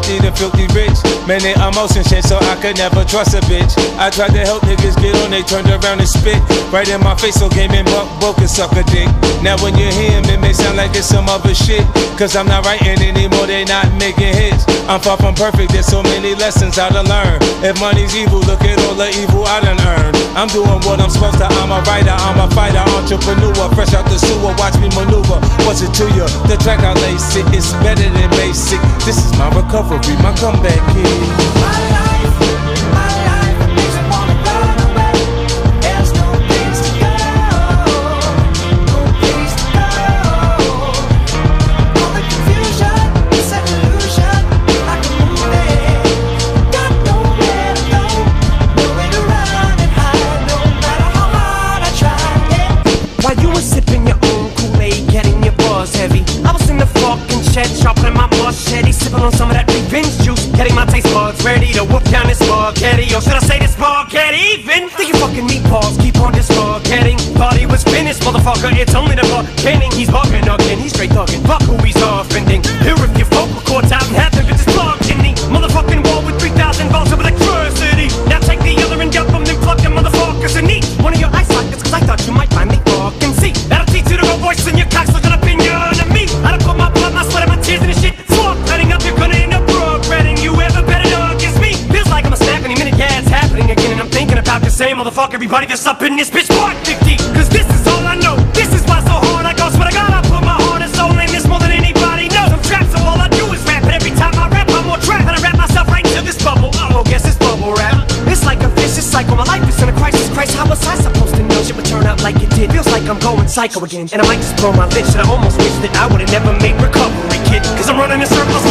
filthy rich. Many emotion shit, so I could never trust a bitch. I tried to help niggas get on, they turned around and spit. Right in my face, so game and buck, broke and suck a dick. Now when you hear him, it may sound like it's some other shit. Cause I'm not writing anymore, they not making hits. I'm far from perfect, there's so many lessons I to learned. If money's evil, look at all the evil I done earned. I'm doing what I'm supposed to, I'm a writer, I'm a fighter, entrepreneur. Fresh out the sewer, watch me maneuver. What's it to you? The track I lace it, it's better than basic. This is my recovery, my comeback kid. Should I say this spaghetti even? Think you fucking meatballs keep on this. Thought he was finished, motherfucker. It's only the beginning. He's bugging again, he's straight thugging. Fuck who he's offending. Here if your vocal cords out and have them bitches plugged in the motherfucking wall with 3,000 volts of electricity. Now take the other end up from them them motherfuckers in each one of your eye sockets, cause I thought you might find me fucking see. That'll teach you to go voice in your cocks motherfucker, everybody that's up in this bitch. Mark 50, cause this is all I know. This is why so hard I go. Swear to God, I put my heart and soul in this more than anybody knows. I'm trapped, so all I do is rap. And every time I rap, I'm more trapped. And I wrap myself right into this bubble. Oh, guess it's bubble rap. It's like a vicious cycle. My life is in a crisis. Christ, how was I supposed to know shit would turn out like it did? Feels like I'm going psycho again. And I might just blow my lid. Shit, I almost wish that I would've never made recovery, kid. Cause I'm running in circles